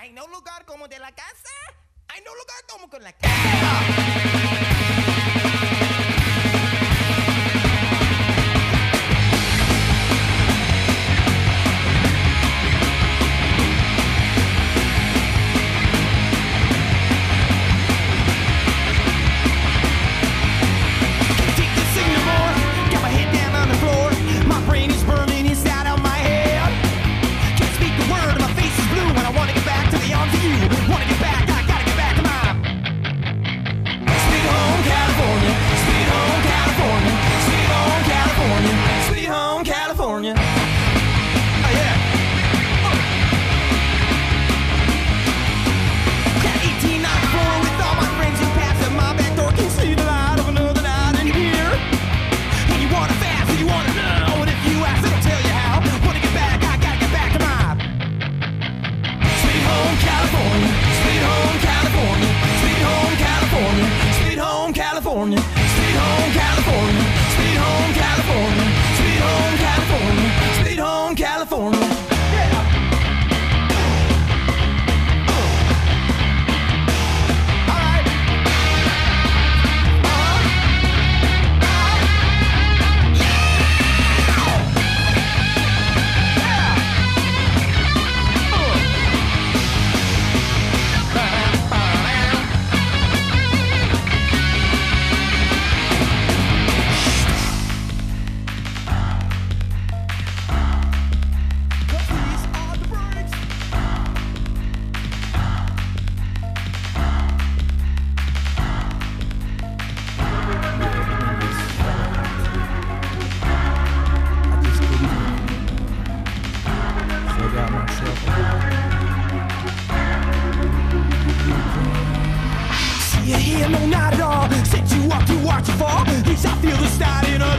Hay no lugar como de la casa. Hay no lugar como con la casa. about myself. See you here, no, not at all. Set you up to watch you fall. At least I feel the start starting